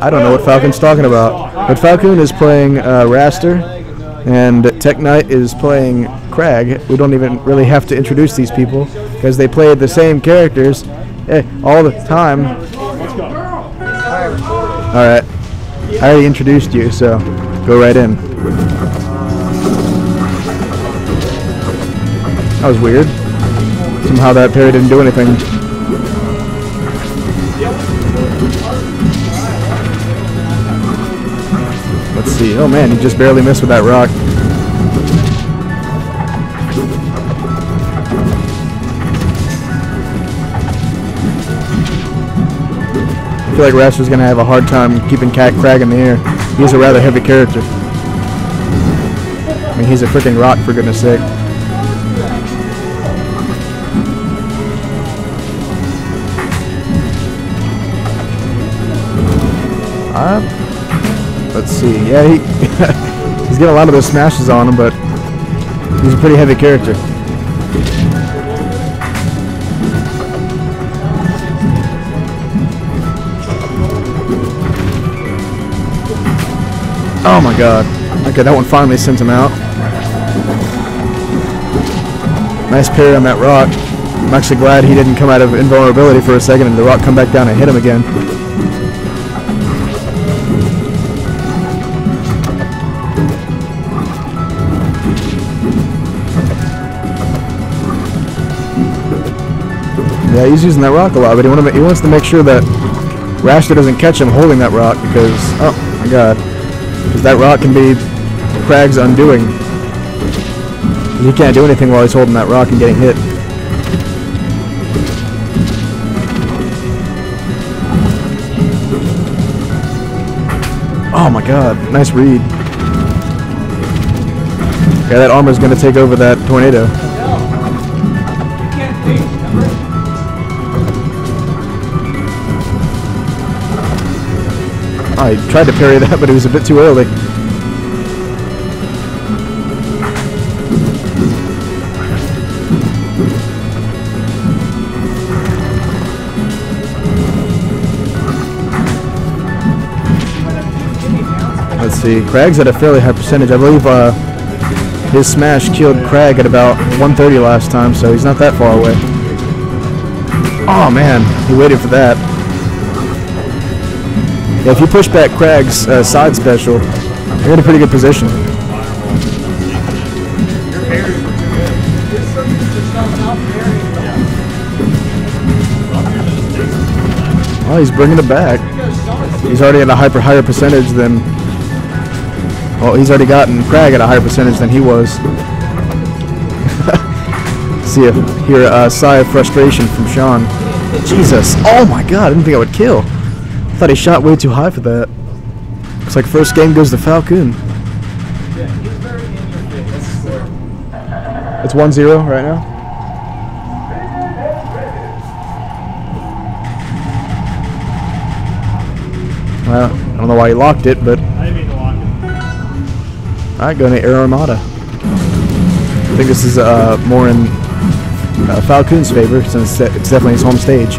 I don't know what Falcoon's talking about. But Falcoon is playing uh, Wrastor, and Tekknite is playing Kragg. We don't even really have to introduce these people because they played the same characters eh, all the time. All right. I already introduced you, so go right in. That was weird. Somehow that parry didn't do anything. Let's see. Oh man, he just barely missed with that rock. I feel like Wrastor's gonna have a hard time keeping Cat Kragg in the air. He's a rather heavy character. I mean, he's a freaking rock for goodness sake. See. Yeah, he he's getting a lot of those smashes on him, but he's a pretty heavy character. Oh my god. Okay, that one finally sent him out. Nice parry on that rock. I'm actually glad he didn't come out of invulnerability for a second and the rock come back down and hit him again. Yeah, he's using that rock a lot, but he, wanna, he wants to make sure that Wrastor doesn't catch him holding that rock because, oh my god, because that rock can be Kragg's undoing. He can't do anything while he's holding that rock and getting hit. Oh my god, nice read. Yeah, that armor's gonna take over that tornado. I tried to parry that, but it was a bit too early. Let's see. Kragg's at a fairly high percentage. I believe uh, his smash killed Kragg at about 130 last time, so he's not that far away. Oh man, he waited for that. Yeah, if you push back Kragg's uh, side special, you're in a pretty good position. Oh, he's bringing it back. He's already at a hyper higher percentage than. Well, he's already gotten Kragg at a higher percentage than he was. See a hear a sigh of frustration from Sean. Jesus! Oh my God! I didn't think I would kill. Thought he shot way too high for that. Looks like first game goes to Falcoon. It's 1-0 right now. Well, I don't know why he locked it, but Alright, going to Air Armada. I think this is uh, more in uh, Falcoon's favor since it's definitely his home stage.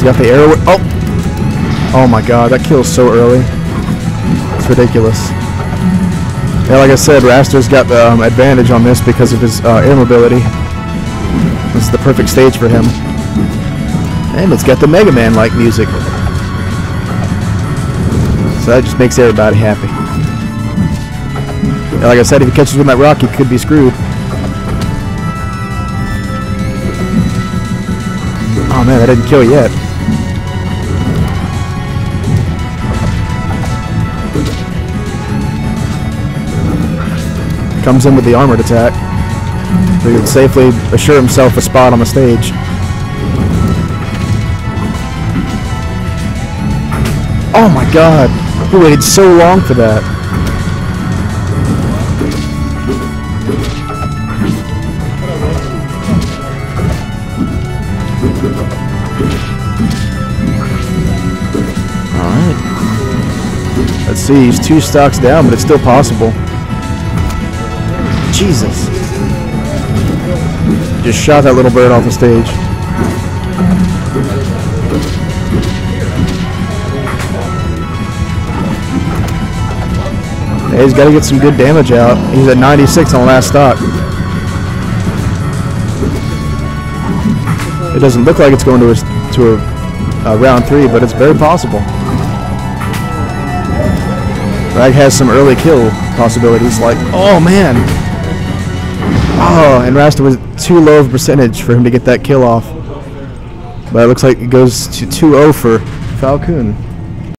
He's got the arrow. Oh! Oh my god, that kills so early. It's ridiculous. Yeah, like I said, Wrastor's got the um, advantage on this because of his uh, air mobility. This is the perfect stage for him. And it's got the Mega Man-like music. So that just makes everybody happy. Yeah, like I said, if he catches with that rock, he could be screwed. Oh man, that didn't kill yet. Comes in with the armored attack. So he can safely assure himself a spot on the stage. Oh my god! He waited so long for that. Alright. Let's see, he's two stocks down, but it's still possible. Jesus. Just shot that little bird off the stage. He's got to get some good damage out. He's at 96 on the last stock. It doesn't look like it's going to a, to a, a round three, but it's very possible. Kragg has some early kill possibilities. Like, oh man, oh, and Wrastor was too low of a percentage for him to get that kill off. But it looks like it goes to 2-0 for Falcoon.